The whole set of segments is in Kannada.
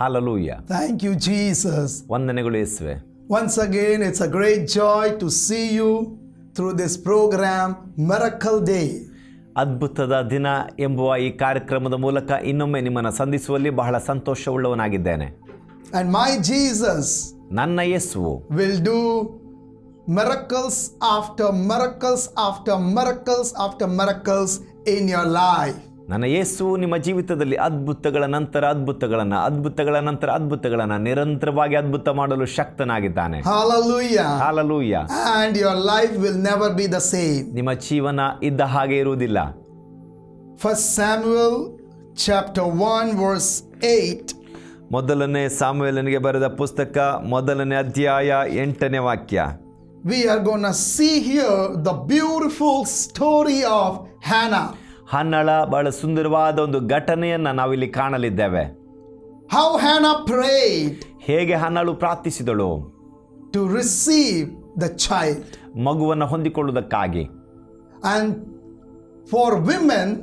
ಹಾಲಲೂಯ್ಯ ಥ್ಯಾಂಕ್ ಯು ಜೀಸಸ್ ವಂದನೆಗಳು ಯೇಸುವೆ. Once again it's a great joy to see you through this programme miracle day ಅದ್ಭುತದ ದಿನ ಎಂಬುವ ಈ ಕಾರ್ಯಕ್ರಮದ ಮೂಲಕ ಇನ್ನೊಮ್ಮೆ ನಿಮ್ಮನ್ನು ಸಂಧಿಸುವಲ್ಲಿ ಬಹಳ ಸಂತೋಷವುಳ್ಳವನಾಗಿದ್ದೇನೆ. ಅಂಡ್ ಮೈ ಜೀಸಸ್ ನನ್ನ ಯೇಸುವು will do miracles after miracles after miracles after miracles in your life ನನ್ನ ಯೇಸು ನಿಮ್ಮ ಜೀವಿತದಲ್ಲಿ ಅದ್ಭುತಗಳ ನಂತರ ಅದ್ಭುತಗಳನ್ನು ಅದ್ಭುತಗಳ ನಂತರ ಅದ್ಭುತಗಳನ್ನು ನಿರಂತರವಾಗಿ ಅದ್ಭುತ ಮಾಡಲು ಶಕ್ತನಾಗಿದ್ದಾನೆ. And your life will never be the same. ನಿಮ್ಮ ಜೀವನ ಇದ್ದ ಹಾಗೆ ಇರುವುದಿಲ್ಲ. ಫಸ್ಟ್ chapter 1 verse 8 ಮೊದಲನೇ ಸಾಮುವೇಲನಿಗೆ ಬರೆದ ಪುಸ್ತಕ ಮೊದಲನೇ ಅಧ್ಯಾಯ ಎಂಟನೇ ವಾಕ್ಯ. We are going to see here the beautiful story of Hannah. ಹನ್ನಳ ಬಹಳ ಸುಂದರವಾದ ಒಂದು ಘಟನೆಯನ್ನು ನಾವಿಲ್ಲಿ ಕಾಣಲಿದ್ದೇವೆ. ಹೌ ಹ್ಯಾನ್ prayed ಹೇಗೆ ಹನ್ನಳು ಪ್ರಾರ್ಥಿಸಿದಳು? ಟು ರಿಸೀವ್ ದ ಚೈಲ್ಡ್ ಮಗುವನ್ನು ಹೊಂದಿಕೊಳ್ಳುವುದಕ್ಕಾಗಿ. ಅಂಡ್ ಫಾರ್ ವಿಮೆನ್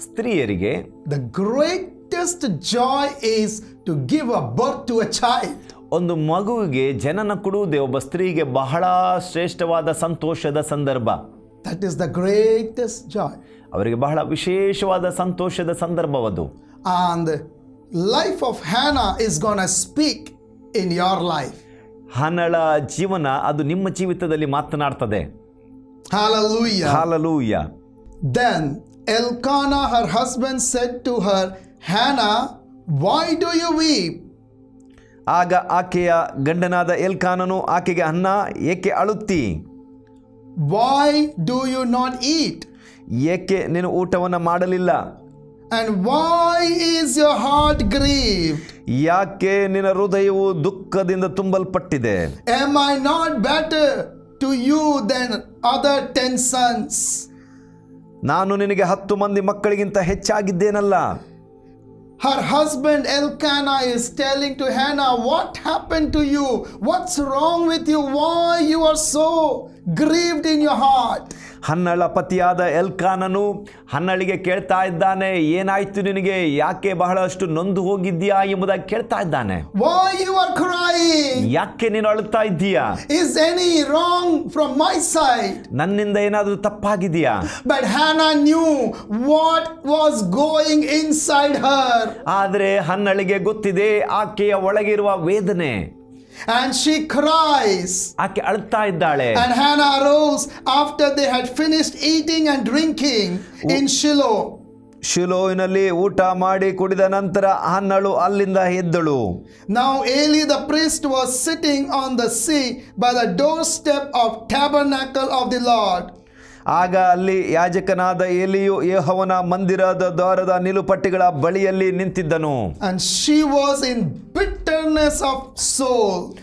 ಸ್ತ್ರೀಯರಿಗೆ the greatest joy is to give a birth to a child ಒಂದು ಮಗುವಿಗೆ ಜನನ ಕೊಡುವುದೇ ಒಬ್ಬ ಸ್ತ್ರೀಗೆ ಬಹಳ ಶ್ರೇಷ್ಠವಾದ ಸಂತೋಷದ ಸಂದರ್ಭ. That is the greatest joy. ಅವರಿಗೆ ಬಹಳ ವಿಶೇಷವಾದ ಸಂತೋಷದ ಸಂದರ್ಭವದು the life of Hannah is going speak in your life ಹನಳ ಜೀವನ ಅದು ನಿಮ್ಮ ಜೀವಿತದಲ್ಲಿ ಮಾತನಾಡ್ತದೆ Hallelujah. Hallelujah Then Elkanah, her husband, said to her, Hannah, why do you weep? ಆಗ ಆಕೆಯ ಗಂಡನಾದ ಎಲ್ಕಾನನು ಆಕೆಗೆ ಅನ್ನ ಏಕೆ ಅಳುತ್ತಿ Why do you not eat? ಏಕೆ ನೀನು ಊಟವನ್ನು ಮಾಡಲಿಲ್ಲ And why is your heart grieved? ಯಾಕೆ ನಿನ್ನ ಹೃದಯವು ದುಃಖದಿಂದ ತುಂಬಲ್ಪಟ್ಟಿದೆ Am I not better to you than other ten sons? ನಾನು ನಿನಗೆ ಹತ್ತು ಮಂದಿ ಮಕ್ಕಳಿಗಿಂತ ಹೆಚ್ಚಾಗಿದ್ದೇನಲ್ಲ Her husband Elkanah is telling to Hannah, What happened to you? What's wrong with you? Why you are so grieved in your heart? ಹನ್ನಳ ಪತಿಯಾದ ಎಲ್ಕಾನನು ಹನ್ನಳಿಗೆ ಕೇಳ್ತಾ ಇದ್ದಾನೆ ಏನಾಯ್ತು ನಿನಗೆ? ಯಾಕೆ ಬಹಳಷ್ಟು ನೊಂದು ಹೋಗಿದ್ದೀಯಾ ಎಂಬುದಾಗಿ ಕೇಳ್ತಾ ಇದ್ದಾನೆ? ಯಾಕೆ ನೀನು ಅಳುತ್ತಾ ಇದ್ದೀಯಾ? Is any wrong from my side ನನ್ನಿಂದ ಏನಾದರೂ ತಪ್ಪಾಗಿದೆಯಾ but Hannah knew what was going inside her ಆದರೆ ಹನ್ನಳಿಗೆ ಗೊತ್ತಿದೆ ಆಕೆಯ ಒಳಗಿರುವ ವೇದನೆ. And she cries. ಆಕೆ ಅಳ್ತಾ ಇದ್ದಾಳೆ And Hannah arose after they had finished eating and drinking in Shiloh. ಶಿಲೋವಿನಲ್ಲಿ ಊಟ ಮಾಡಿ ಕುಡಿದ ನಂತರ ಹನ್ನಳು ಅಲ್ಲಿಂದ ಎದ್ದಳು Now Eli the priest was sitting on the sea by the doorstep of tabernacle of the Lord. ಆಗ ಅಲ್ಲಿ ಯಾಜಕನಾದ ಎಲಿಯು ಯೆಹೋವನ ಮಂದಿರದ ದ್ವಾರದ ನಿಲುಪಟ್ಟಿಗಳ ಬಳಿಯಲ್ಲಿ ನಿಂತಿದ್ದನು. And she was in bitterness of soul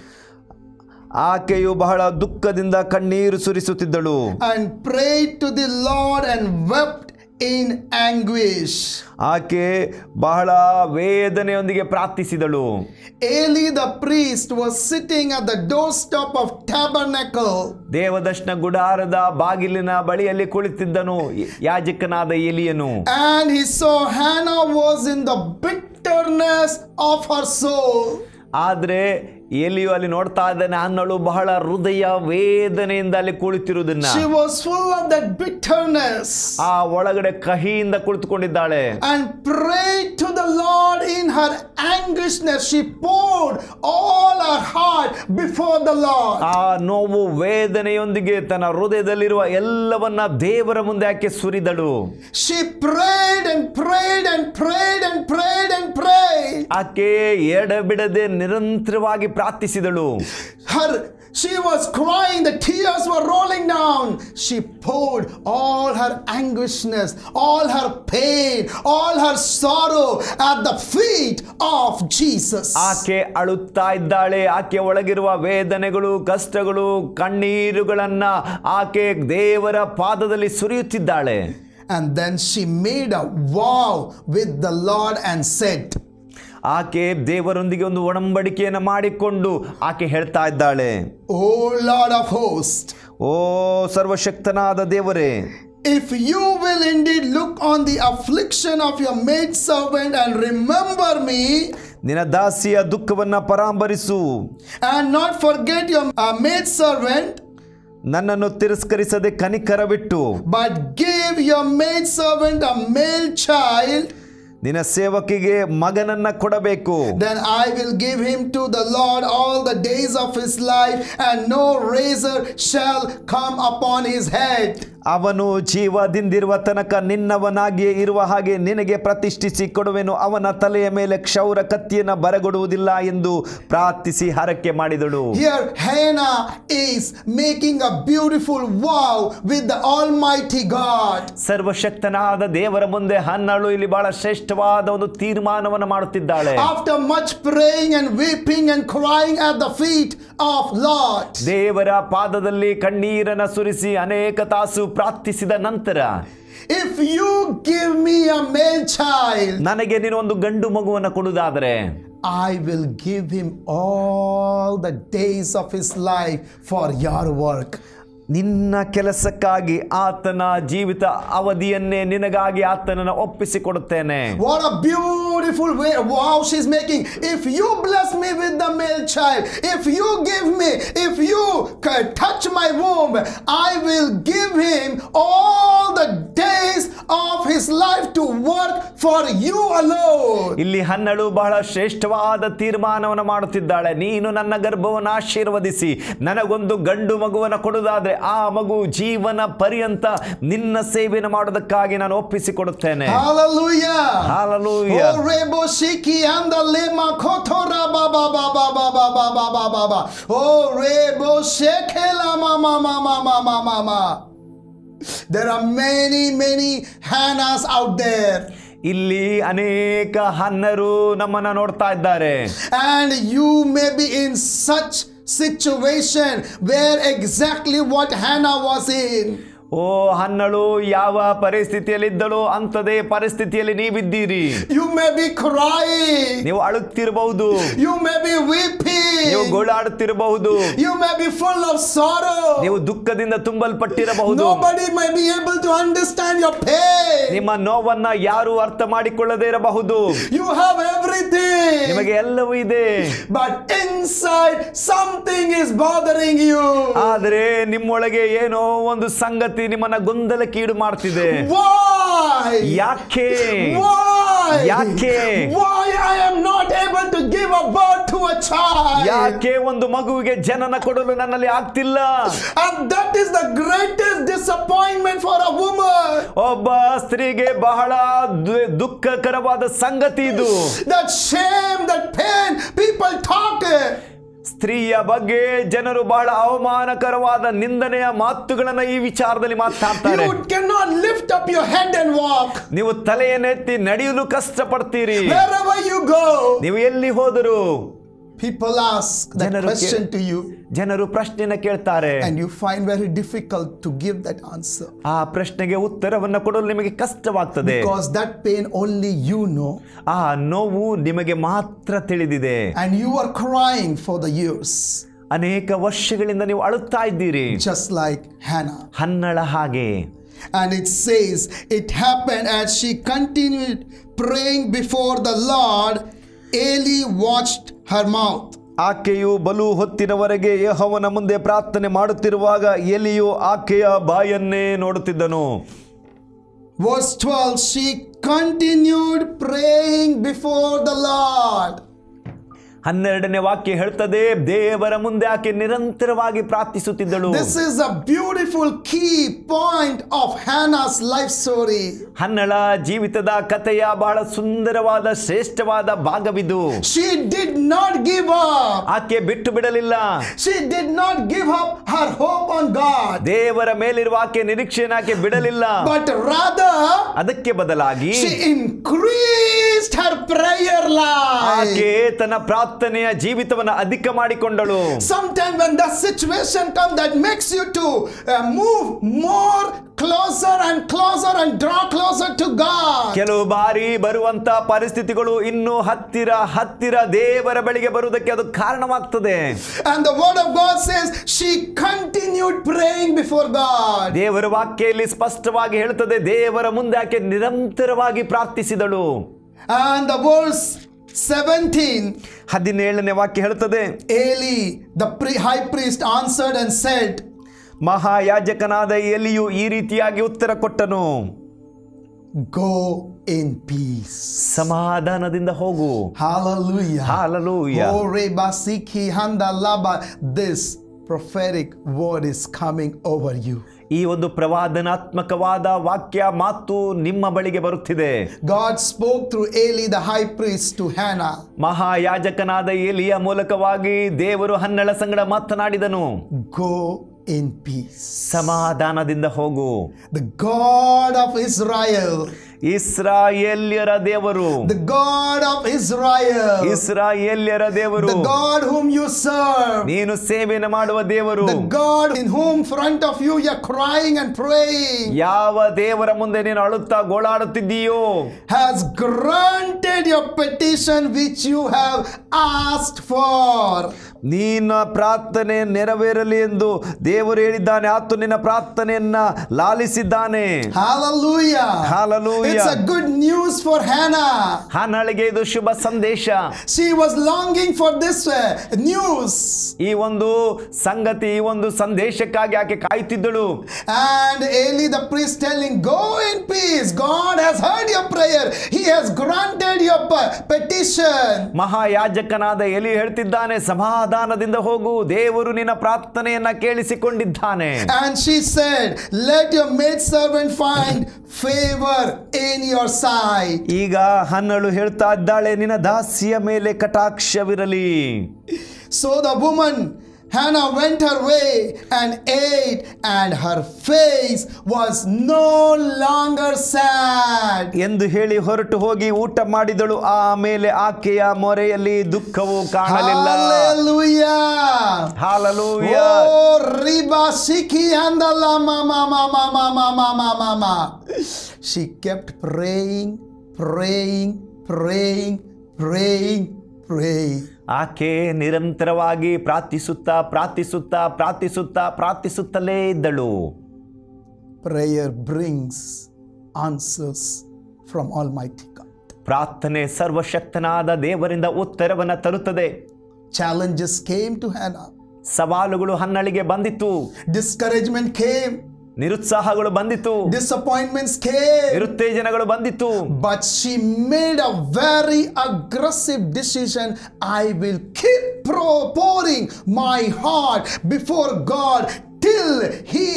ಆಕೆಯು ಬಹಳ ದುಃಖದಿಂದ ಕಣ್ಣೀರು ಸುರಿಸುತ್ತಿದ್ದಳು. And pray to the Lord and wept in anguish. ಆಕೆ ಬಹಳ ವೇದನೆಯೊಂದಿಗೆ ಪ್ರಾರ್ಥಿಸಿದಳು Eli the priest was sitting at the doorstep of tabernacle. ದೇವದರ್ಶನ ಗುಡಾರದ ಬಾಗಿಲಿನ ಬಳಿಯಲ್ಲಿ ಕುಳಿತಿದ್ದನು ಯಾಜಕನಾದ ಎಲಿಯನು And he saw Hannah was in the bitterness of her soul. ಆದ್ರೆ ಎಲಿಯು ಅಲ್ಲಿ ನೋಡ್ತಾ ಇದ್ದಾನೆ ಅನ್ನಳು ಬಹಳ ಹೃದಯ ವೇದನೆಯಿಂದ ಅಲ್ಲಿ ಕುಳಿತಿರುವುದನ್ನ She was full of that bitterness ಆ ಒಳಗಡೆ ಕಹಿಯಿಂದ ಕುಳಿತುಕೊಂಡಿದ್ದಾಳೆ and prayed to the Lord in her anguishness. She poured all her heart before the Lord. ಆ ನೋವು ವೇದನೆಯೊಂದಿಗೆ ತನ್ನ ಹೃದಯದಲ್ಲಿರುವ ಎಲ್ಲವನ್ನ ದೇವರ ಮುಂದೆ ಆಕೆ ಸುರಿದಳು She ಪ್ರೇ prayed ಆಕೆ ಎಡಬಿಡದೆ ನಿರಂತರವಾಗಿ ಪ್ರಾರ್ಥಿಸಿದಳು ಹರ್ she was crying, the tears were rolling down. She poured all her anguishness, all her pain, all her sorrow at the feet of Jesus. ಆಕೆ ಅಳುತ್ತಾ ಇದ್ದಾಳೆ ಆಕೆ ಒಳಗಿರುವ ವೇದನೆಗಳು ಕಷ್ಟಗಳು ಕಣ್ಣೀರುಗಳನ್ನ ಆಕೆ ದೇವರ ಪಾದದಲ್ಲಿ ಸುರಿಯುತ್ತಿದ್ದಾಳೆ And then she made a vow with the Lord and said, ಆಕೆ ದೇವರೊಂದಿಗೆ ಒಂದು ಒಡಂಬಡಿಕೆಯನ್ನು ಮಾಡಿಕೊಂಡು ಆಕೆ ಹೇಳ್ತಾ ಇದ್ದಾಳೆ ಓ ಲಾರ್ಡ್ ಆಫ್ ಹೋಸ್ಟ್ ಓ ಸರ್ವಶಕ್ತನಾದ ದೇವರೇ if you will indeed look on the affliction of your servant and remember me, ನಿನ್ನ ದಾಸಿಯ ದುಃಖವನ್ನು ಪರಾಂಬರಿಸು and not forget your uh, servant ನನ್ನನ್ನು ತಿರಸ್ಕರಿಸದೆ ಕನಿಕರವಿಟ್ಟು but give your servant a male child. ನಿನ್ನ ಸೇವಕಿಗೆ ಮಗನನ್ನ ಕೊಡಬೇಕು Then I will give him to the Lord all the days of his life, and no razor shall come upon his head. ಅವನು ಜೀವದಿಂದಿರುವ ತನಕ ನಿನ್ನವನಾಗಿಯೇ ಇರುವ ಹಾಗೆ ನಿನಗೆ ಪ್ರತಿಷ್ಠಿಸಿ ಕೊಡುವೆನು. ಅವನ ತಲೆಯ ಮೇಲೆ ಕ್ಷೌರ ಕತ್ತಿಯನ್ನು ಬರಗೊಡುವುದಿಲ್ಲ ಎಂದು ಪ್ರಾರ್ಥಿಸಿ ಹರಕೆ ಮಾಡಿದಳು. Here Hannah is making a beautiful vow with the almighty God ಸರ್ವಶಕ್ತನಾದ ದೇವರ ಮುಂದೆ ಹನ್ನಳು ಇಲ್ಲಿ ಬಹಳ ಶ್ರೇಷ್ಠವಾದ ಒಂದು ತೀರ್ಮಾನವನ್ನು ಮಾಡುತ್ತಿದ್ದಾಳೆ. After much praying and weeping and crying at the feet of Lord ದೇವರ ಪಾದದಲ್ಲಿ ಕಣ್ಣೀರನ್ನು ಸುರಿಸಿ ಅನೇಕ ತಾಸು ಪ್ರಾರ್ಥಿಸಿದ ನಂತರ if you give me a male child ನನಗೆ ನೀನು ಒಂದು ಗಂಡು ಮಗುವನ್ನು ಕೊಡುವುದಾದರೆ I will give him all the days of his life for your work ನಿನ್ನ ಕೆಲಸಕ್ಕಾಗಿ ಆತನ ಜೀವಿತ ಅವಧಿಯನ್ನೇ ನಿನಗಾಗಿ ಆತನನ್ನು ಒಪ್ಪಿಸಿಕೊಡುತ್ತೇನೆ What a beautiful way, wow, she's making. If you bless me with the male child, if you give me, if you touch my womb, I will give him all the days of his life to work for you alone. ಇಲ್ಲಿ ಹನ್ನಳು ಬಹಳ ಶ್ರೇಷ್ಠವಾದ ತೀರ್ಮಾನವನ್ನು ಮಾಡುತ್ತಿದ್ದಾಳೆ ನೀನು ನನ್ನ ಗರ್ಭವನ್ನು ಆಶೀರ್ವದಿಸಿ ನನಗೊಂದು ಗಂಡು ಮಗುವನ್ನು ಕೊಡುವುದಾದ್ರೆ ಆ ಮಗು ಜೀವನ ಪರ್ಯಂತ ನಿನ್ನ ಸೇವೆಯನ್ನು ಮಾಡೋದಕ್ಕಾಗಿ ನಾನು ಒಪ್ಪಿಸಿಕೊಡುತ್ತೇನೆ There are many, many Hannahs out there. ಇಲ್ಲಿ ಅನೇಕ ಹನ್ನರು ನಮ್ಮನ್ನ ನೋಡ್ತಾ ಇದ್ದಾರೆ and you may be in such situation where exactly what Hannah was in. ಓ ಹನ್ನಳು ಯಾವ ಪರಿಸ್ಥಿತಿಯಲ್ಲಿದ್ದಳು ಅಂತದೇ ಪರಿಸ್ಥಿತಿಯಲ್ಲಿ ನೀವಿದ್ದೀರಿ. ಯು ಮೇ ಬಿ ಕ್ರೈ ನೀವು ಅಳುತ್ತಿರಬಹುದು. ಯು ಮೇ ಬಿ ವಿಪಿ ನೀವು ಗೋಳಾಡುತ್ತಿರಬಹುದು. You may be full of sorrow ನೀವು ದುಃಖದಿಂದ ತುಂಬಲ್ಪಟ್ಟಿರಬಹುದು. Nobody may be able to understand your pain ನಿಮ್ಮ ನೋವನ್ನ ಯಾರು ಅರ್ಥ ಮಾಡಿಕೊಳ್ಳದೇ ಇರಬಹುದು. ಯು ಹ್ಯಾವ್ ಎವ್ರಿಥಿಂಗ್ ನಿಮಗೆ ಎಲ್ಲವೂ ಇದೆ. But inside something is bothering you ಆದರೆ ನಿಮ್ಮೊಳಗೆ ಏನೋ ಒಂದು ಸಂಗತಿ ಪರಿಸ್ಥಿತಿ ನಿಮ್ಮನ್ನ ಗೊಂದಲಕ್ಕೀಡು ಮಾಡ್ತಿದೆ. ಯಾಕೆ? ಯಾಕೆ? ಯಾಕೆ ಒಂದು ಮಗುವಿಗೆ ಜನನ ಕೊಡಲು ನನ್ನಲ್ಲಿ ಆಗ್ತಿಲ್ಲ? That is the greatest disappointment for a ಒಬ್ಬ ಸ್ತ್ರೀಗೆ ಬಹಳ ದುಃಖಕರವಾದ ಸಂಗತಿ ಇದು. That shame that pain people talk ಸ್ತ್ರೀಯ ಬಗ್ಗೆ ಜನರು ಬಹಳ ಅವಮಾನಕರವಾದ ನಿಂದನೆಯ ಮಾತುಗಳನ್ನು ಈ ವಿಚಾರದಲ್ಲಿ ಮಾತಾಡ್ತಾರೆ ನೀವು ತಲೆಯನ್ನೆತ್ತಿ ನಡೆಯಲು ಕಷ್ಟಪಡ್ತೀರಿ. ನೀವು ಎಲ್ಲಿ ಹೋದರು people ask that ಜನರು question to you, ಜನರು ಪ್ರಶ್ನೆನ ಕೇಳ್ತಾರೆ and you find very difficult to give that answer ಆ ಪ್ರಶ್ನೆಗೆ ಉತ್ತರವನ್ನ ಕೊಡಲು ನಿಮಗೆ ಕಷ್ಟವಾಗ್ತದೆ because that pain only you know, ಆ ನೋವು ನಿಮಗೆ ಮಾತ್ರ ತಿಳಿದಿದೆ and you are crying for the years, ಅನೇಕ ವರ್ಷಗಳಿಂದ ನೀವು ಅಳುತ್ತಾ ಇದ್ದೀರಿ just like Hannah. ಹನ್ನಳ ಹಾಗೆ And it says, It happened as she continued praying before the Lord, Eli watched her mouth. ಆಕೆಯು ಬಲು ಹೊತ್ತಿನವರೆಗೆ ಯೆಹೋವನ ಮುಂದೆ ಪ್ರಾರ್ಥನೆ ಮಾಡುತ್ತಿರುವಾಗ ಎಲಿಯು ಆಕೆಯ ಬಾಯನ್ನೇ ನೋಡುತ್ತಿದ್ದನು Verse 12 She continued praying before the Lord. ಹನ್ನೆರಡನೇ ವಾಕ್ಯ ಹೇಳ್ತದೆ ದೇವರ ಮುಂದೆ ಆಕೆ ನಿರಂತರವಾಗಿ ಪ್ರಾರ್ಥಿಸುತ್ತಿದ್ದಳು. This is a beautiful key point of Hannah's life story ಹನ್ನಳ ಜೀವಿತದ ಕಥೆಯ ಬಹಳ ಸುಂದರವಾದ ಶ್ರೇಷ್ಠವಾದ ಭಾಗವಿದು. She did not give up ಆಕೆ ಬಿಟ್ಟು ಬಿಡಲಿಲ್ಲ. She did not give up her hope on God ದೇವರ ಮೇಲಿರುವ ಆಕೆ ನಿರೀಕ್ಷೆಯನ್ನು ಆಕೆ ಬಿಡಲಿಲ್ಲ. ಬಟ್ ರಾಧ ಅದಕ್ಕೆ ಬದಲಾಗಿ she increased her prayer life ಆಕೆ ತನ್ನ ಪ್ರಾರ್ಥನೆಯ ಜೀವಿತವನ್ನು ಅಧಿಕ ಮಾಡಿಕೊಂಡಳು. Some time when the situation come that makes you to move more closer and closer and draw closer to God ಕೆಲವು ಬಾರಿ ಬರುವಂತ ಪರಿಸ್ಥಿತಿಗಳು ಇನ್ನು ಹತ್ತಿರ ಹತ್ತಿರ ದೇವರ ಬಳಿಗೆ ಬರುವುದಕ್ಕೆ ಅದು ಕಾರಣವಾಗ್ತದೆ. And the word of God says she continued praying before God ದೇವರ ವಾಕ್ಯದಲ್ಲಿ ಸ್ಪಷ್ಟವಾಗಿ ಹೇಳುತ್ತದೆ ದೇವರ ಮುಂದೆ ಆಕೆ ನಿರಂತರವಾಗಿ ಪ್ರಾರ್ಥಿಸಿದಳು. ಅಂಡ್ ದ ವರ್ಡ್ಸ್ 17, ಹದಿನೇಳನೇ ವಾಕ್ಯ ಹೇಳುತ್ತದೆ Eli, the pri- high priest, answered and said, ಮಹಾಯಾಜಕನಾದ ಎಲಿಯು ಈ ರೀತಿಯಾಗಿ ಉತ್ತರ ಕೊಟ್ಟನು Go in peace. ಸಮಾಧಾನದಿಂದ ಹೋಗು Hallelujah. Hallelujah. Oh, Reba Siki Handa Laba. This prophetic word is coming over you. ಈ ಒಂದು ಪ್ರವಾದನಾತ್ಮಕವಾದ ವಾಕ್ಯ ಮಾತು ನಿಮ್ಮ ಬಳಿಗೆ ಬರುತ್ತಿದೆ. God spoke through Eli the high priest to Hannah ಮಹಾಯಾಜಕನಾದ ಏಲಿಯ ಮೂಲಕವಾಗಿ ದೇವರು ಹನ್ನಳ ಸಂಗಡ ಮಾತನಾಡಿದನು. ಗೋ ಇನ್ ಪೀಸ್ ಸಮಾಧಾನದಿಂದ ಹೋಗು. ದ ಗಾಡ್ ಆಫ್ Israel, ಇಸ್ರಾಯೇಲ್ಯರ ದೇವರು the God of Israel, ಇಸ್ರಾಯೇಲ್ಯರ ದೇವರು the God whom you serve, ನೀನು ಸೇವೆಯನ್ನು ಮಾಡುವ ದೇವರು the God in whom front of you you're crying and praying, ಯಾವ ದೇವರ ಮುಂದೆ ನೀನು ಅಳುತ್ತಾ ಗೋಳಾಡುತ್ತಿದ್ದೀಯೋ has granted your petition which you have asked for. ನಿನ್ನ ಪ್ರಾರ್ಥನೆ ನೆರವೇರಲಿ ಎಂದು ದೇವರು ಹೇಳಿದ್ದಾನೆ ಆತು ನಿನ್ನ ಪ್ರಾರ್ಥನೆಯನ್ನ ಲಾಲಿಸಿದ್ದಾನೆ ಗುಡ್ ನ್ಯೂಸ್ ಫಾರ್ ಹ್ಯಾನಾ ಹಾನಳಿಗೆ ಇದು ಶುಭ ಸಂದೇಶ was longing for this uh, news. ಈ ಒಂದು ಸಂಗತಿ ಈ ಒಂದು ಸಂದೇಶಕ್ಕಾಗಿ ಆಕೆ ಕಾಯುತ್ತಿದ್ದಳು and Eli priest telling, Go in peace. God has heard your prayer. He has granted your pe- petition. ಮಹಾಯಾಜಕನಾದ ಎಲಿ ಹೇಳ್ತಿದ್ದಾನೆ ಸಮಾಧಾನದಿಂದ ಹೋಗು ದೇವರು ನಿನ್ನ ಪ್ರಾರ್ಥನೆಯನ್ನ ಕೇಳಿಸಿಕೊಂಡಿದ್ದಾನೆ And she said, Let your servant find favor in your sight. ಈಗ ಹನ್ನಳು ಹೇಳ್ತಾ ಇದ್ದಾಳೆ ನಿನ್ನ ದಾಸಿಯ ಮೇಲೆ ಕಟಾಕ್ಷವಿರಲಿ So the woman Hannah went her way and ate, and her face was no longer sad. ಎಂದು ಹೇಳಿ ಹೊರಟು ಹೋಗಿ ಊಟ ಮಾಡಿದಳು ಆಮೇಲೆ ಆಕೆಯ ಮೊರೆಯಲ್ಲಿ ದುಃಖವು ಕಾಣಲಿಲ್ಲ Hallelujah. Hallelujah Oh, and the Lama Mama Mama Mama Mama Mama. She kept praying, praying, praying, praying, praying. ಆಕೆ ನಿರಂತರವಾಗಿ ಪ್ರಾರ್ಥಿಸುತ್ತಾ ಪ್ರಾರ್ಥಿಸುತ್ತಾ ಪ್ರಾರ್ಥಿಸುತ್ತಾ ಪ್ರಾರ್ಥಿಸುತ್ತಲೇ ಇದ್ದಳು. Prayer brings answers from Almighty God. ಪ್ರಾರ್ಥನೆ ಸರ್ವಶಕ್ತನಾದ ದೇವರಿಂದ ಉತ್ತರವನ್ನು ತರುತ್ತದೆ. ಚಾಲೆಂಜಸ್ ಕೇಮ್ ಟು Hannah, ಸವಾಲುಗಳು ಹನ್ನಳಿಗೆ ಬಂದಿತ್ತು. ಡಿಸ್ಕರೇಜ್ಮೆಂಟ್ came, ನಿರುತ್ಸಾಹಗಳು ಬಂದಿತ್ತು 디ಸাপɔయిಂಟ್‌ಮೆಂಟ್ಸ್ ಕೇ ಇರುತ್ತೇ ಜನಗಳು ಬಂದಿತ್ತು but she made a very aggressive decision I will keep proposing my heart before God till he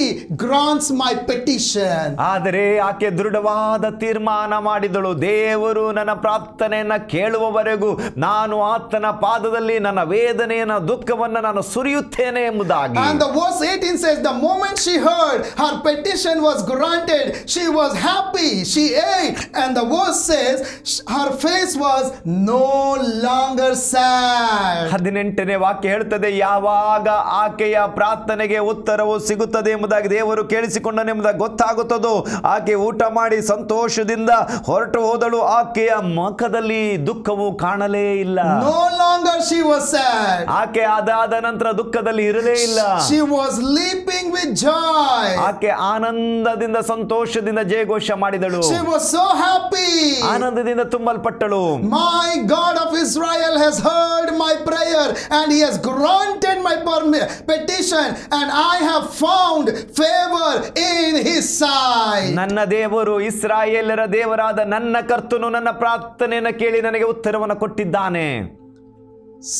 grants my petition ಆದರೆ ಆಕೆ ದೃಢವಾದ ತೀರ್ಮಾನ ಮಾಡಿದಳು. ದೇವರು ನನ್ನ ಪ್ರಾರ್ಥನೆಯನ್ನ ಕೇಳುವವರೆಗೂ ನಾನು ಆತನ ಪಾದದಲ್ಲಿ ನನ್ನ ವೇದನೆಯನ್ನ ದುಃಖವನ್ನು ನಾನು ಸುರಿಯುತ್ತೇನೆ ಎಂಬುದಾಗಿ. And the verse 18 says the moment she heard her petition was granted she was happy she ate and the verse says her face was no longer sad 18ನೇ ವಾಕ್ಯ ಹೇಳುತ್ತದೆ ಯಾವಾಗ ಆಕೆಯ ಪ್ರಾರ್ಥನೆಗೆ ಉತ್ತರ ಉತ್ತರವು ಸಿಗುತ್ತದೆ ಎಂಬುದಾಗಿ ದೇವರು ಕೇಳಿಸಿಕೊಂಡನೆಂಬುದಾಗಿ ಗೊತ್ತಾಗುತ್ತದೋ ಆಕೆ ಊಟ ಮಾಡಿ ಸಂತೋಷದಿಂದ ಹೊರಟು ಹೋದಳು ಆಕೆಯ ಮುಖದಲ್ಲಿ ದುಃಖವು ಕಾಣಲೇ ಇಲ್ಲ No longer she was sad. ಆಕೆ ಅದಾದ ನಂತರ ದುಃಖದಲ್ಲಿ ಇರಲೇ ಇಲ್ಲ She was leaping with joy. ಆಕೆ ಆನಂದದಿಂದ ಸಂತೋಷದಿಂದ ಜಯಘೋಷ ಮಾಡಿದಳು She was so happy. ಆನಂದದಿಂದ ತುಂಬಲ್ಪಟ್ಟಳು my God of Israel has heard my prayer and he has granted my permi- petition, and I have found favor in His sight. ನನ್ನ ದೇವರು ಇಸ್ರಾಯೇಲರ ದೇವರಾದ ನನ್ನ ಕರ್ತನು ನನ್ನ ಪ್ರಾರ್ಥನೆಯನ್ನು ಕೇಳಿ ನನಗೆ ಉತ್ತರವನ್ನು ಕೊಟ್ಟಿದ್ದಾನೆ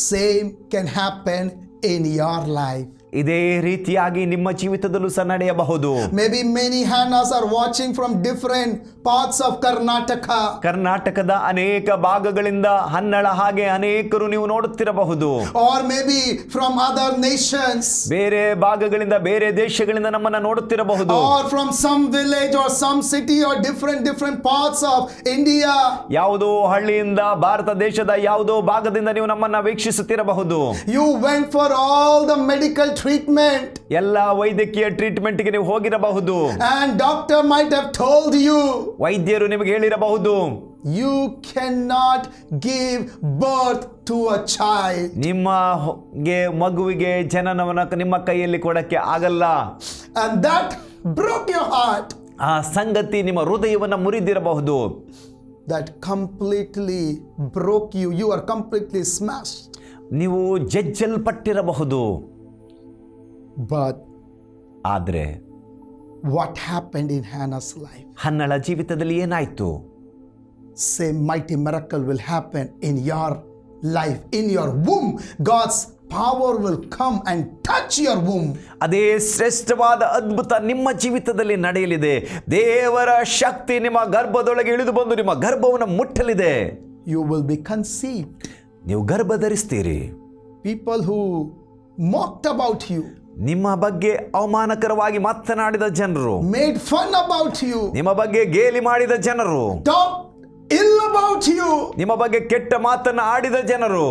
Same can happen in your life. ಇದೇ ರೀತಿಯಾಗಿ ನಿಮ್ಮ ಜೀವಿತದಲ್ಲೂ ಸಹ ನಡೆಯಬಹುದು Maybe many hands are watching from different parts of Karnataka. ಕರ್ನಾಟಕದ ಅನೇಕ ಭಾಗಗಳಿಂದ ಹನ್ನಳ ಹಾಗೆ ಅನೇಕರು ನೀವು ನೋಡುತ್ತಿರಬಹುದು Or maybe from other nations. ಬೇರೆ ಭಾಗಗಳಿಂದ ಬೇರೆ ದೇಶಗಳಿಂದ ನಮ್ಮನ್ನ ನೋಡುತ್ತಿರಬಹುದು Or from some village or some city or different different parts of India. ಯಾವುದೋ ಹಳ್ಳಿಯಿಂದ ಭಾರತ ದೇಶದ ಯಾವುದೋ ಭಾಗದಿಂದ ನೀವು ನಮ್ಮನ್ನ ವೀಕ್ಷಿಸುತ್ತಿರಬಹುದು You went for all the medical treatment ಎಲ್ಲ ವೈದ್ಯಕೀಯ ಟ್ರೀಟ್ಮೆಂಟ್ಗೆ ನೀವು ಹೋಗಿರಬಹುದು. And doctor might have told you ವೈದ್ಯರು ನಿಮಗೆ ಹೇಳಿರಬಹುದು. You can not give birth to a child ನಿಮ್ಮಗೆ ಮಗುವಿಗೆ ಜನನವನ ನಿಮ್ಮ ಕೈಯಲ್ಲಿ ಕೊಡಕ್ಕೆ ಆಗಲ್ಲ. And that broke your heart ಆ ಸಂಗತಿ ನಿಮ್ಮ ಹೃದಯವನ್ನ ಮುರಿದಿರಬಹುದು. That completely broke you you are completely smash ನೀವು ಜಜ್ಜಲ್ಪಟ್ಟಿರಬಹುದು. But ಆದರೆ what happened in Hannah's life? ಹನ್ನಳ ಜೀವಿತದಲ್ಲಿ ಏನಾಯ್ತು Same mighty miracle will happen in your life, in your womb. God's power will come and touch your womb. ಅದೇ ಶ್ರೇಷ್ಠವಾದ ಅದ್ಭುತ ನಿಮ್ಮ ಜೀವಿತದಲ್ಲಿ ನಡೆಯಲಿದೆ ದೇವರ ಶಕ್ತಿ ನಿಮ್ಮ ಗರ್ಭದೊಳಗೆ ಇಳಿದು ಬಂದು ನಿಮ್ಮ ಗರ್ಭವನ್ನು ಮುಟ್ಟಲಿದೆ You will be conceived. ನೀವು ಗರ್ಭ ಧರಿಸ್ತೀರಿ People who mocked about you, ನಿಮ್ಮ ಬಗ್ಗೆ ಅವಮಾನಕರವಾಗಿ ಮಾತನಾಡಿದ ಜನರು made fun about you, ನಿಮ್ಮ ಬಗ್ಗೆ ಗೇಲಿ ಮಾಡಿದ ಜನರು talked ill about you. ನಿಮ್ಮ ಬಗ್ಗೆ ಕೆಟ್ಟ ಮಾತನ್ನ ಆಡಿದ ಜನರು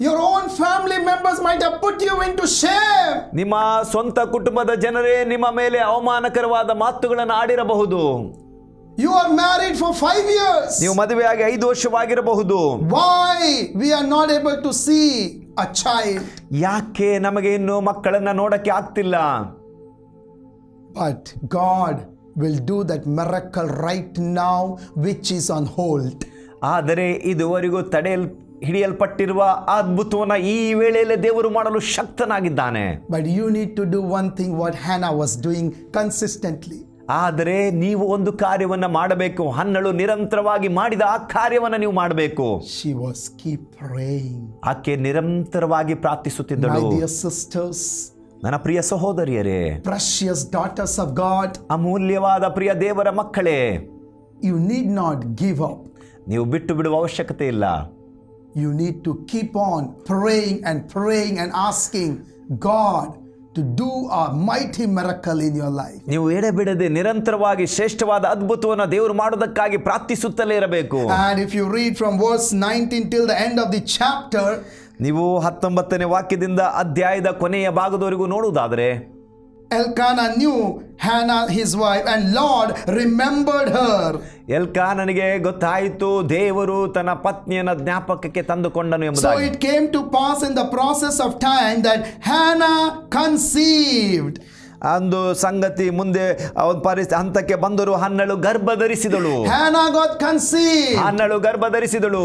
Your own family members might have put you into shame. ನಿಮ್ಮ ಸ್ವಂತ ಕುಟುಂಬದ ಜನರೇ ನಿಮ್ಮ ಮೇಲೆ ಅವಮಾನಕರವಾದ ಮಾತುಗಳನ್ನು ಆಡಿರಬಹುದು You are married for 5 years. ನೀವು ಮದುವೆಯಾಗಿ ಐದು ವರ್ಷವಾಗಿರಬಹುದು Why we are not able to see a child? ಯಾಕೆ ನಮಗೆ ಇನ್ನು ಮಕ್ಕಳನ್ನ ನೋಡಕ್ಕೆ ಆಗ್ತಿಲ್ಲ But God will do that miracle right now, which is on hold. ಆದರೆ ಇದುವರೆಗೂ ತಡೆಯಲ್ ಹಿಡಿಯಲ್ಪಟ್ಟಿರುವ ಅದ್ಭುತವನ್ನು ಈ ವೇಳೆಯಲ್ಲಿ ದೇವರು ಮಾಡಲು ಶಕ್ತನಾಗಿದ್ದಾನೆ But you need to do one thing what Hannah was doing consistently. ಆದರೆ ನೀವು ಒಂದು ಕಾರ್ಯವನ್ನು ಮಾಡಬೇಕು. ಹನ್ನಳು ನಿರಂತರವಾಗಿ ಮಾಡಿದ ಆ ಕಾರ್ಯವನ್ನು ನೀವು ಮಾಡಬೇಕು. She was keep praying. ಆಕೆ ನಿರಂತರವಾಗಿ ಪ್ರಾರ್ಥಿಸುತ್ತಿದ್ದಳು. Sisters, ನನ್ನ ಪ್ರಿಯ ಸಹೋದರಿಯರೇ ಪ್ರಶಿಯಸ್ ಡಾಟರ್ಸ್ ಆಫ್ ಗಾಡ್ ಅಮೂಲ್ಯವಾದ ಪ್ರಿಯ ದೇವರ ಮಕ್ಕಳೇ you need not give up ನೀವು ಬಿಟ್ಟು ಬಿಡುವ ಅವಶ್ಯಕತೆ ಇಲ್ಲ. You need to keep on praying and praying and asking God to do a mighty miracle in your life ನೀವು ಎಡೆಬಿಡದೆ ನಿರಂತರವಾಗಿ ಶ್ರೇಷ್ಠವಾದ ಅದ್ಭುತವನ್ನು ದೇವರು ಮಾಡೋದಕ್ಕಾಗಿ ಪ್ರಾರ್ಥಿಸುತ್ತಲೇ ಇರಬೇಕು. And if you read from verse 19 till the end of the chapter ನೀವು ಹತ್ತೊಂಬತ್ತನೇ ವಾಕ್ಯದಿಂದ ಅಧ್ಯಾಯದ ಕೊನೆಯ ಭಾಗದವರೆಗೂ ನೋಡುವುದಾದರೆ Elkanah knew Hannah his wife, and Lord remembered her. ಎಲ್ಕ ನನಗೆ ಗೊತ್ತಾಯಿತು ದೇವರು ತನ್ನ ಪತ್ನಿಯನ್ನ ಜ್ಞಾಪಕಕ್ಕೆ ತಂದುಕೊಂಡನು So ಎಂಬುದಾಗಿ it came to pass in the process of time that Hannah conceived. ಒಂದು ಸಂಗತಿ ಮುಂದೆ ಆ ಒಂದು ಪರಿಸ್ಥಿತಿ ಹಂತಕ್ಕೆ ಬಂದರು ಹನ್ನಳು ಗರ್ಭ ಧರಿಸಿದಳು Hannah got conceived ಹನ್ನಳು ಗರ್ಭ ಧರಿಸಿದಳು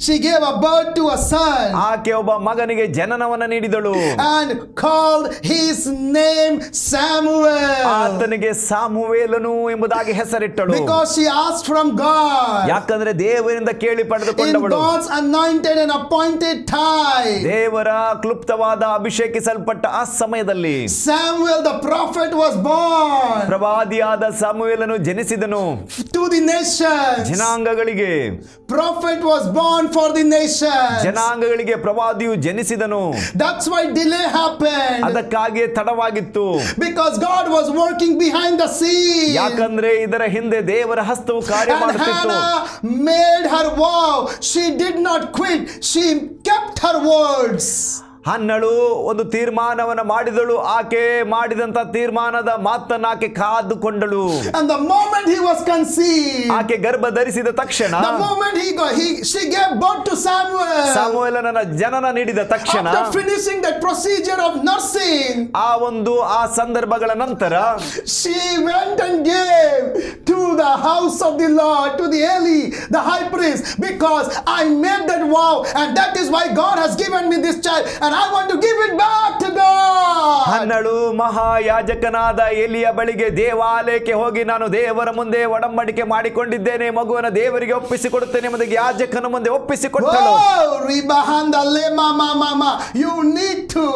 She gave a birth to a son ಆಕೆ ಒಬ್ಬ ಮಗನಿಗೆ ಜನನವನ್ನ ನೀಡಿದಳು and called his name Samuel ಆತನಿಗೆ ಸಾಮುವೇಲನು ಎಂಬುದಾಗಿ ಹೆಸರಿಟ್ಟಳು because she asked from God ಯಾಕಂದ್ರೆ ದೇವರಿಂದ ಕೇಳಿ in God's anointed and appointed time. ದೇವರ ಕ್ಲುಪ್ತವಾದ ಅಭಿಷೇಕಿಸಲ್ಪಟ್ಟ ಆ ಸಮಯದಲ್ಲಿ Samuel the prophet was born ಪ್ರವಾದಿಯಾದ ಸಾಮುವೇಲನು ಜನಿಸಿದನು to the nations. ಜನಾಂಗಗಳಿಗೆ Prophet was born for the nations. ಜನಾಂಗಗಳಿಗೆ ಪ್ರವಾದಿಯು ಜನಿಸಿದನು That's why delay happened. ಅದಕ್ಕಾಗಿ ತಡವಾಗಿತ್ತು Because God was working behind the scene. ಯಾಕಂದ್ರೆ ಇದರ ಹಿಂದೆ ದೇವರ ಹಸ್ತವು ಕಾರ್ಯ And ಮಾಡುತ್ತಿತ್ತು Hannah made her vow. She did not quit. She kept her words. ಹನ್ನಳು ಒಂದು ತೀರ್ಮಾನವನ್ನು ಮಾಡಿದಳು ಆಕೆ ಮಾಡಿದಂತ ತೀರ್ಮಾನದ ಮಾತನ್ನ ಆಕೆ ಕಾದುಕೊಂಡಳು And the moment he was conceived, ಆಕೆ ಗರ್ಭ ಧರಿಸಿದ ತಕ್ಷಣ the moment he got, he she gave birth to Samuel. ಸಾಮುವೇಲನ ಜನನ ನೀಡಿದ ತಕ್ಷಣ finishing finishing that procedure of nursing, ಆ ಒಂದು ಆ ಸಂದರ್ಭಗಳ ನಂತರ she went and gave to the house of the Lord, to the Eli, the high priest, because I made that vow, and that is why God has given me this child, and I want to give it back to God. ಹನ್ನಳು ಮಹಾಯಾಜಕನಾದ ಎಲಿಯ ಬಳಿಗೆ ದೇವಾಲಯಕ್ಕೆ ಹೋಗಿ ನಾನು ದೇವರ ಮುಂದೆ ಒಡಂಬಡಿಕೆ ಮಾಡಿಕೊಂಡಿದ್ದೇನೆ. ಮಗುವನ್ನ ದೇವರಿಗೆ ಒಪ್ಪಿಸಿಕೊಡುತ್ತೇನೆ. ಎಂಬುದಾಗಿ ಯಾಜಕನ ಮುಂದೆ ಒಪ್ಪಿಸಿಕೊಟ್ಟಳು. Whoa, Ribahanda Lema ಮಾಮಾ You need to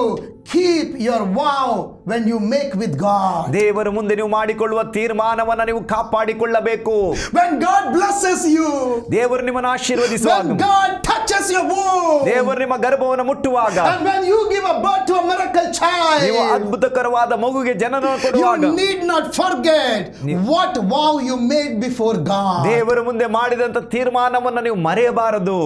keep your vow when you make with God. ದೇವರ ಮುಂದೆ ನೀವು ಮಾಡಿಕೊಳ್ಳುವ ತೀರ್ಮಾನವನ್ನ ನೀವು ಕಾಪಾಡಿಕೊಳ್ಳಬೇಕು. ವೆನ್ ಗಾಡ್ blesses ಯು ದೇವರು ನಿಮ್ಮನ್ನು ಆಶೀರ್ವದಿಸುವಾಗ when God touches your womb, ದೇವರು ನಿಮ್ಮ ಗರ್ಭವನ್ನು ಮುಟ್ಟುವಾಗ and when you give a birth to a miracle ನೀವು child, ಅದ್ಭುತಕರವಾದ ಮಗುಗೆ ಜನನ ಕೊಡುವಾಗ you need not forget what vow you made before God. ದೇವರ ಮುಂದೆ ಮಾಡಿದಂತ ತೀರ್ಮಾನವನ್ನ ನೀವು ಮರೆಯಬಾರದು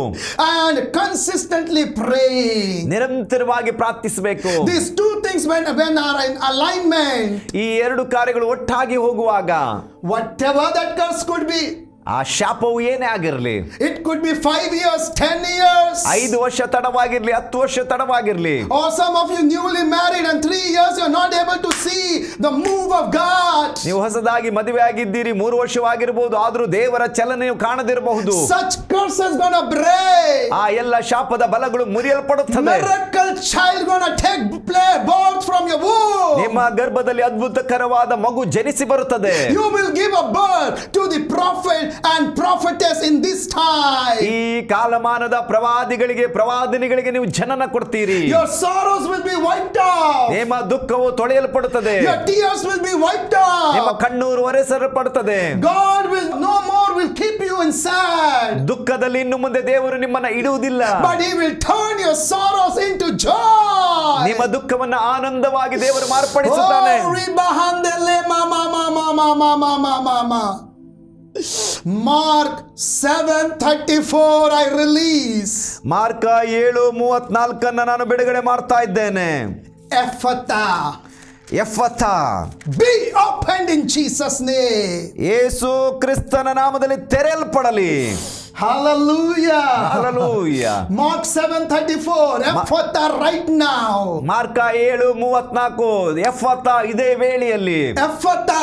And consistently praying. ನಿರಂತರವಾಗಿ ಪ್ರಾರ್ಥಿಸಬೇಕು These two things, when, when are in alignment, ಈ ಎರಡು ಕಾರ್ಯಗಳು ಒಟ್ಟಾಗಿ ಹೋಗುವಾಗ whatever that curse could be, ಆ ಶಾಪವು ಏನೇ ಆಗಿರಲಿ it could be five years ten years ಐದು ವರ್ಷ ತಡವಾಗಿರ್ಲಿ ಹತ್ತು ವರ್ಷ ತಡವಾಗಿರ್ಲಿ. Are some of you newly married and three years you not able to see the move of God ನೀವು ಹೊಸದಾಗಿ ಮದುವೆ ಆಗಿದ್ದೀರಿ ಮೂರು ವರ್ಷವಾಗಿರಬಹುದು ಆದರೂ ದೇವರ ಚಲನೆಯು ಕಾಣದಿರಬಹುದು. ಸಚ್ ಕರ್ಸಸ್ ಗೋನ ಬ್ರೇಕ್ ಆ ಎಲ್ಲ ಶಾಪದ ಬಲಗಳು ಮುರಿಯಲ್ಪಡುತ್ತದೆ. Miracle child gonna take place bore your womb. ನಿಮ್ಮ ಗರ್ಭದಲ್ಲಿ ಅದ್ಭುತಕರವಾದ ಮಗು ಜನಿಸಿ ಬರುತ್ತದೆ You will give a birth to the prophet and prophetess in this time. ಈ ಕಾಲಮಾನದ ಪ್ರವಾದಿಗಳಿಗೆ ಪ್ರವಾದಿನಿಗಳಿಗೆ ನೀವು ಜನನ ಕೊಡ್ತೀರಿ Your sorrows will be wiped out. ನಿಮ್ಮ ದುಃಖವು ತೊಳೆಯಲ್ಪಡುತ್ತದೆ Your tears will be wiped ನಿಮ್ಮ out. Kannur ಒರೆಸಲ್ಪಡುತ್ತದೆ God will no more will keep you in sad. ದುಃಖದಲ್ಲಿ ಇನ್ನು ಮುಂದೆ ದೇವರು ನಿಮ್ಮನ್ನ ಇಡುವುದಿಲ್ಲ But he will turn your sorrows into joy. ನಿಮ್ಮ ದುಃಖವನ್ನ ಅದ್ಭುತವಾಗಿ ದೇವರು ಮಾರ್ಪಡಿಸುತ್ತಾನೆ. Mark seven thirty four I release Mark ಏಳು ಮೂವತ್ನಾಲ್ಕನ್ನ ನಾನು ಬಿಡುಗಡೆ ಮಾಡ್ತಾ ಇದ್ದೇನೆ. Ephphatha Ephphatha be open in Jesus ನೇ ಯೇಸು ಕ್ರಿಸ್ತನ ನಾಮದಲ್ಲಿ ತೆರೆಯಲ್ಪಡಲಿ. Hallelujah. Hallelujah. Mark 7:34. Ephata right now. Mark ಏಳು ಮೂವತ್ನಾಲ್ಕು ಎಫಥ ಇದೇ ವೇಳೆಯಲ್ಲಿ Ephata.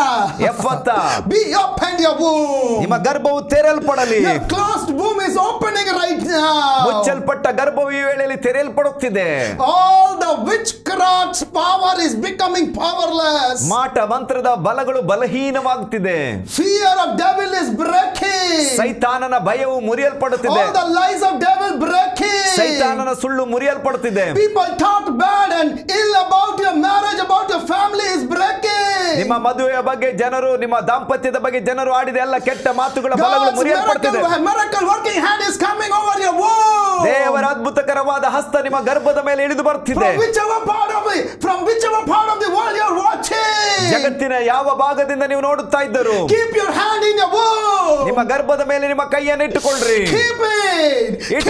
Ephata. Be open your womb. ನಿಮ್ಮ ಗರ್ಭವು ತೆರೆಯಲ್ಪಡಲಿ Your closed womb is opening right now. ಮುಚ್ಚಲ್ಪಟ್ಟ ಗರ್ಭವು ಈ ವೇಳೆಯಲ್ಲಿ ತೆರೆಯಲ್ಪಡುತ್ತಿದೆ All the witchcraft's power is becoming powerless. ಮಾಟ ಮಂತ್ರದ ಬಲಗಳು ಬಲಹೀನವಾಗುತ್ತಿದೆ Fear of devil is breaking. ಸೈತಾನನ ಭಯವು ಮುರಿಯಲ್ಪಡುತ್ತಿದೆ All the lies of devil breaking. ಸೈತಾನನ ಸುಳ್ಳು ಮುರಿಯಲ್ಪಡುತ್ತಿದೆ People talk bad and ill about your marriage, about your family is breaking. ನಿಮ್ಮ ಮದುವೆಯ ಬಗ್ಗೆ ಜನರು ನಿಮ್ಮ ದಾಂಪತ್ಯದ ಬಗ್ಗೆ ಜನರು ಆಡಿದ ಎಲ್ಲ ಕೆಟ್ಟ ಮಾತುಗಳ ಬಲಗಳು ಮುರಿಯಲ್ಪಡುತ್ತಿದೆ working hand is coming over your womb. ದೇವರ ಅದ್ಭುತಕರವಾದ ಹಸ್ತ ನಿಮ್ಮ ಗರ್ಭದ ಮೇಲೆ ಇಳಿದು ಬರ್ತಿದೆ From whichever part of it, from whichever part of the world you are watching. ಜಗತ್ತಿನ ಯಾವ ಭಾಗದಿಂದ ನೀವು ನೋಡುತ್ತಾ ಇದ್ದರು Keep your hand in your womb. ನಿಮ್ಮ ಗರ್ಭದ ಮೇಲೆ ನಿಮ್ಮ ಕೈಯನ್ನು ಇಟ್ಟುಕೊಳ್ಳ್ರಿ Keep it. Kid,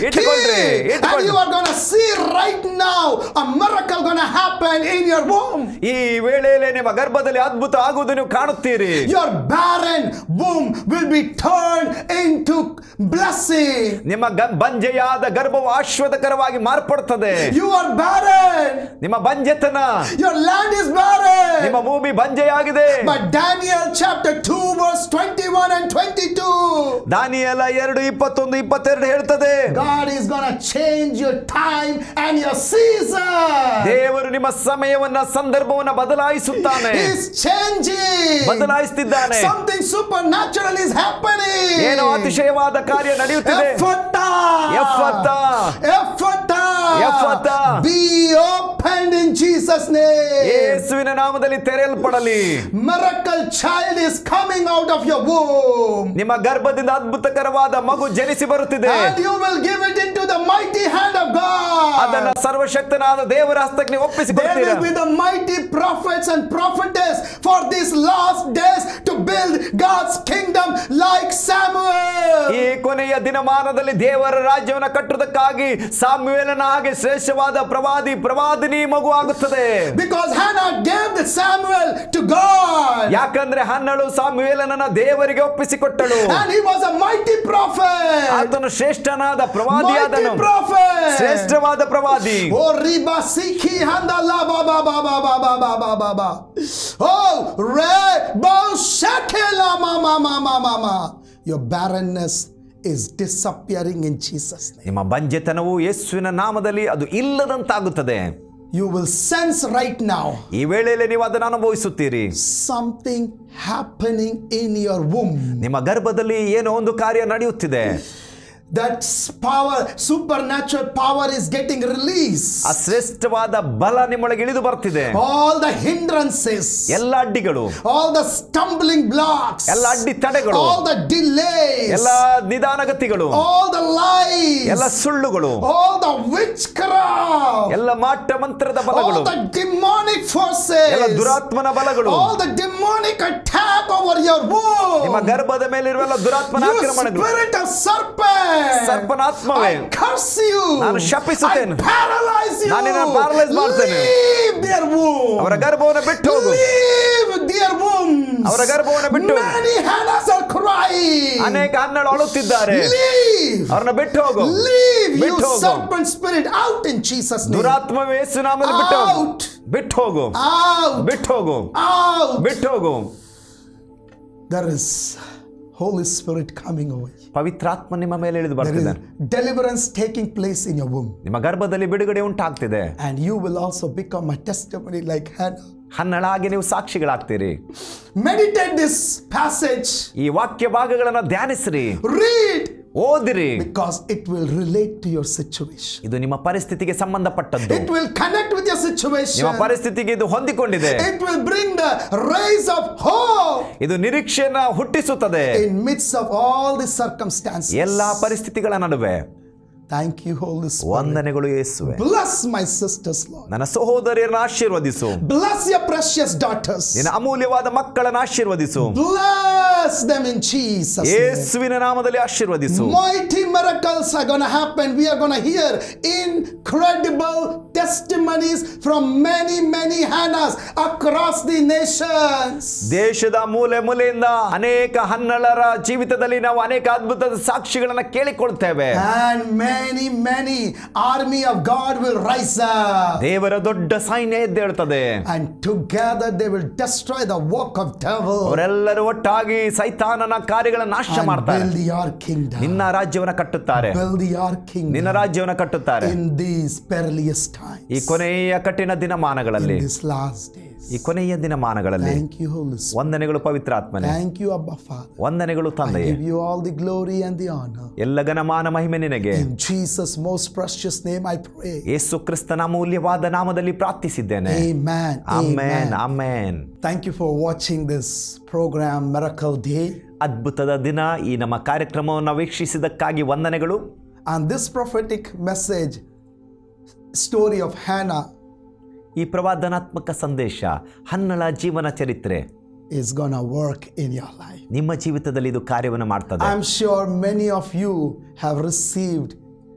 kid, keep. And you are gonna see right now a miracle gonna happen in your womb. ಈ ವೇಳೆಯಲ್ಲಿ ನಿಮ್ಮ ಗರ್ಭದಲ್ಲಿ ಅದ್ಭುತ ಆಗುವುದು ನೀವು ಕಾಣುತ್ತೀರಿ Your barren womb will be turned into blessing. ನಿಮ್ಮ ಬಂಜೆಯಾದ ಗರ್ಭವು ಆಶ್ವಾದಕರವಾಗಿ ಮಾರ್ಪಡುತ್ತದೆ You are barren. ನಿಮ್ಮ ಬಂಜೆತನ Your land is barren. ನಿಮ್ಮ ಭೂಮಿ ಬಂಜೆಯಾಗಿದೆ But Daniel chapter 2 verse 21 and 22. ದಾನಿಯಲ ಎರಡು ಇಪ್ಪತ್ತೊಂದು ಇಪ್ಪತ್ತೆರಡು ಹೇಳ್ತದೆ. God is gonna change your time and your season ದೇವರು ನಿಮ್ಮ ಸಮಯವನ್ನ ಸಂದರ್ಭವನ್ನ ಬದಲಾಯಿಸುತ್ತಾನೆ. ಈಸ್ ಬದಲಾಯಿಸುತ್ತಿದ್ದಾನೆ something supernatural is happening ಏನೋ ಅತಿಶಯವಾದ ಕಾರ್ಯ ನಡೆಯುತ್ತಿದೆ. ಎಫ್ಫತ್ತ ಎಫ್ಫತ್ತ ಎಫ್ಫತ್ತ be open stand in Jesus ಯೇಸುವಿನ ನಾಮದಲ್ಲಿ ತೆರೆಯಲ್ಪಡಲಿ. Miracle child is coming out of your ನಿಮ್ಮ ಗರ್ಭದಿಂದ ಅದ್ಭುತಕರವಾದ ಮಗು ಜನಿಸಿ ಬರುತ್ತಿದೆ. And you will give it into the mighty hand of God ಅದನ್ನ ಸರ್ವಶಕ್ತನಾದ ದೇವರ ಹಸ್ತಕ್ಕೆ ಒಪ್ಪಿಸಿ ಕೊಡ್ತೀರಾ? We the mighty prophets and prophetess for this last days to build God's kingdom like Samuel ಈ ಕೊನೆಯ ದಿನಮಾನದಲ್ಲಿ ದೇವರ ರಾಜ್ಯವನ್ನು ಕಟ್ಟುವುದಕ್ಕಾಗಿ ಸಾಮ್ಯುವೆಲನ ಹಾಗೆ ಶ್ರೇಷ್ಠವಾದ ಪ್ರವಾದಿ ಪ್ರವಾದಿನಿ ಹೋಗು ಆಗುತ್ತದೆ. Because Hannah gave the Samuel to God ಯಾಕಂದ್ರೆ ಹನ್ನಳು ಸಾಮುಯೇಲನನ್ನ ದೇವರಿಗೆ ಒಪ್ಪಿಸಿಕೊಟ್ಟಳು. And he was a mighty prophet ಆತನು ಶ್ರೇಷ್ಠನಾದ ಪ್ರವಾದಿಯಾದನು. ಪ್ರಾಫೆಟ್ ಶ್ರೇಷ್ಠವಾದ ಪ್ರವಾದಿ. ಓ ರಿಬಾ ಸಿಖಿ ಹಂದಲ್ಲ ಬಾ ಬಾ ಬಾ ಬಾ ಬಾ ಓ ರೇ ಬಾ ಶಕೆಲ ಮಾ ಮಾ ಮಾ ಯೋ barrenness is disappearing in Jesus ನಿಮ್ಮ ಬಂಜೆತನವು ಯೇಸುವಿನ ನಾಮದಲ್ಲಿ ಅದು ಇಲ್ಲದಂತಾಗುತ್ತದೆ. ಯು ವಿಲ್ ಸೆನ್ಸ್ ರೈಟ್ ನಾವು ಈ ವೇಳೆಯಲ್ಲಿ ನೀವು ಅದನ್ನು ಅನುಭವಿಸುತ್ತೀರಿ. Something happening in your womb ನಿಮ್ಮ ಗರ್ಭದಲ್ಲಿ ಏನೋ ಒಂದು ಕಾರ್ಯ ನಡೆಯುತ್ತಿದೆ. That power, supernatural power is getting released. ಆ ಶ್ರೇಷ್ಠವಾದ ಬಲ ನಿಮ್ಮೊಳಗೆ ಇಳಿದು ಬರ್ತಿದೆ All the hindrances, ಎಲ್ಲ ಅಡ್ಡಿಗಳು all the stumbling blocks, ಎಲ್ಲ ಅಡ್ಡಿ ತಡೆಗಳು all the delays, ಎಲ್ಲ ನಿಧಾನಗತಿಗಳು all the lies, ಎಲ್ಲ ಸುಳ್ಳುಗಳು all the witchcraft, ಎಲ್ಲ ಮಾಟ ಮಂತ್ರದ ಬಲಗಳು all the demonic ಎಲ್ಲ forces, ದುರಾತ್ಮನ ಬಲಗಳು all the demonic attack over your ನಿಮ್ಮ womb. ಗರ್ಭದ ಮೇಲಿರುವ ಎಲ್ಲ ದುರಾತ್ಮನ You ಆಕ್ರಮಣಗಳು spirit of serpent, ಸರ್ಪನಾತ್ಮವೇ ನಾನು ಶಪಿಸುತ್ತೇನೆ ನಾನಿನ ಪ್ಯಾರಲೈಸ್ ಮಾಡ್ತೇನೆ ಅವರ ಗರ್ಭವನ್ನು ಬಿಟ್ಟು ಹೋಗು ಅವರ ಗರ್ಭವನ್ನು ಬಿಟ್ಟು ಅನೇಕ ಹನ್ನೆರಡು ಅಳುತ್ತಿದ್ದಾರೆ ಅವರನ್ನ ಬಿಟ್ಟು ಹೋಗು ಬಿಟ್ಟು ಹೋಗು ಸ್ಪಿರಿಟ್ ಔಟ್ ಇನ್ ಜೀಸಸ್ ದುರಾತ್ಮವೇ ಸುನಾಮದಲ್ಲಿ ಬಿಟ್ಟು ಹೋಗು ಬಿಟ್ಟು ಹೋಗು ಬಿಟ್ಟು ಹೋಗು ಬಿಟ್ಟು ಹೋಗು there is Holy Spirit coming over you. ಪವಿತ್ರಾತ್ಮ ನಿಮ್ಮ ಮೇಲೆ ಇಳಿದು ಬರ್ತಿದ್ದಾನೆ deliverance taking place in your womb. ನಿಮ್ಮ ಗರ್ಭದಲ್ಲಿ ಬಿಡುಗಡೆ ಉಂಟಾಗ್ತಿದೆ And you will also become a testimony like Hannah. ಹನ್ನಳಾಗಿ ನೀವು ಸಾಕ್ಷಿಗಳಾಗ್ತೀರಿ Meditate this passage. ಈ ವಾಕ್ಯ ಭಾಗಗಳನ್ನ ಧ್ಯಾನಿಸ್ರಿ Read ಓದಿರಿ. Because it will relate to your situation ಇದು ನಿಮ್ಮ ಪರಿಸ್ಥಿತಿಗೆ ಸಂಬಂಧಪಟ್ಟದ್ದು. It will connect with your situation ನಿಮ್ಮ ಪರಿಸ್ಥಿತಿಗೆ ಇದು ಹೊಂದಿಕೊಂಡಿದೆ. It will bring the rise of hope ಇದು ನಿರೀಕ್ಷೆಯನ್ನು ಹುಟ್ಟಿಸುತ್ತದೆ. In midst of all the circumstances ಎಲ್ಲಾ ಪರಿಸ್ಥಿತಿಗಳ ನಡುವೆ. Thank you, Holy Spirit. ವಂದನೆಗಳು ಯೇಸುವೆ Bless my sisters, Lord. ನನ್ನ ಸಹೋದರಿಯರನ್ನ ಆಶೀರ್ವದಿಸು Bless your precious daughters. ನಿನ್ನ ಅಮೂಲ್ಯವಾದ ಮಕ್ಕಳನ್ನ ಆಶೀರ್ವದಿಸು Bless them in Jesus'. ಯೇಸುವಿನ ನಾಮದಲ್ಲಿ ಆಶೀರ್ವದಿಸು Mighty miracles are going to happen. We are going to hear incredible testimonies from many, many Hannahs across the nations. ದೇಶದ ಮೂಲೆ ಮೂಲೆಯಿಂದ ಅನೇಕ ಹನ್ನಳರ ಜೀವಿತದಲ್ಲಿ ನಾವು ಅನೇಕ ಅದ್ಭುತದ ಸಾಕ್ಷಿಗಳನ್ನು ಕೇಳಿಕೊಳ್ತೇವೆ And many, many army of God will rise up. ದೇವರ ದೊಡ್ಡ ಸೈನ್ಯ ಎದ್ದೇಳ್ತದೆ And together they will destroy the work of devil ಅವರೆಲ್ಲರೂ ಒಟ್ಟಾಗಿ ಸೈತಾನನ ಕಾರ್ಯಗಳನ್ನು ನಾಶ and ಮಾಡ್ತಾರೆ build your kingdom. ನಿನ್ನ ರಾಜ್ಯವನ್ನ ಕಟ್ಟುತ್ತಾರೆ Build your ನಿನ್ನ kingdom ರಾಜ್ಯವನ್ನ ಕಟ್ಟುತ್ತಾರೆ in these perilous times. ಈ ಕೊನೆಯ ಕಠಿಣ ದಿನಮಾನಗಳಲ್ಲಿ In these last days. ಈ ಕೊನೆಯ ದಿನಮಾನಗಳಲ್ಲಿ Thank you, Holy Spirit. ವಂದನೆಗಳು ಪವಿತ್ರಾತ್ಮನೆ Thank you, Abba Father. ವಂದನೆಗಳು I ತಂದೆಯೇ give you all the glory and the honor. ಎಲ್ಲ ಘನಮಾನ ಮಹಿಮೆ ನಿನಗೆ Jesus' most precious name I pray. Yesu ಕ್ರಿಸ್ತನ ಅಮೂಲ್ಯವಾದ ನಾಮದಲ್ಲಿ ಪ್ರಾರ್ಥಿಸಿದ್ದೇನೆ Amen. Amen Amen. Amen Thank you for watching this program, Miracle Day. ಅದ್ಭುತದ ದಿನ ಈ ನಮ್ಮ ಕಾರ್ಯಕ್ರಮವನ್ನು ವೀಕ್ಷಿಸಿದ್ದಕ್ಕಾಗಿ ವಂದನೆಗಳು And this prophetic message, story of Hannah, ಈ ಪ್ರವಾದನಾತ್ಮಕ ಸಂದೇಶ ಹನ್ನಳ ಜೀವನ ಚರಿತ್ರೆ is going to work in your life. ನಿಮ್ಮ ಜೀವಿತದಲ್ಲಿ ಇದು ಕಾರ್ಯವನ್ನು ಮಾಡ್ತದೆ I'm sure many of you have received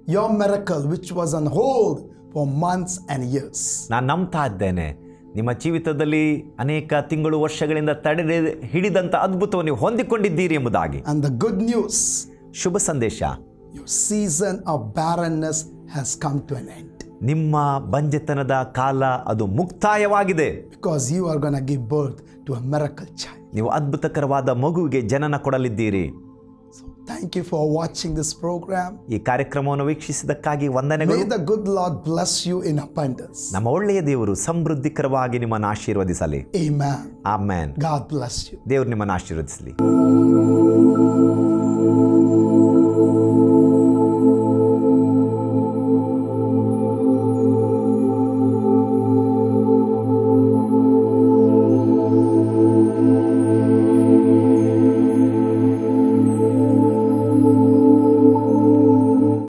your miracle, which was on hold for months and years. ನಾನು ನಂಬ್ತಾ ಇದ್ದೇನೆ ನಿಮ್ಮ ಜೀವಿತದಲ್ಲಿ ಅನೇಕ ತಿಂಗಳು ವರ್ಷಗಳಿಂದ ತಡೆ ಹಿಡಿದಂಥ ಅದ್ಭುತವನ್ನು ನೀವು ಹೊಂದಿಕೊಂಡಿದ್ದೀರಿ ಎಂಬುದಾಗಿ And the good news ಶುಭ ಸಂದೇಶ your season of barrenness has come to an end ನಿಮ್ಮ ಬಂಜೆತನದ ಕಾಲ ಅದು ಮುಕ್ತಾಯವಾಗಿದೆ because you are going to give birth to a miracle child. ನೀವು ಅದ್ಭುತಕರವಾದ ಮಗುವಿಗೆ ಜನನ ಕೊಡಲಿದ್ದೀರಿ So, you for watching this program program. ಈ ಕಾರ್ಯಕ್ರಮವನ್ನು ವೀಕ್ಷಿಸಿದ್ದಕ್ಕಾಗಿ ವಂದನೆಗಳು the good good Lord you in in abundance. ನಮ್ಮ ಒಳ್ಳೆಯ ದೇವರು ಸಮೃದ್ಧಿಕರವಾಗಿ ನಿಮ್ಮನ್ನು ಆಶೀರ್ವದಿಸಲಿ Amen. God God you you. ದೇವರು ನಿಮ್ಮನ್ನು ಆಶೀರ್ವದಿಸಲಿ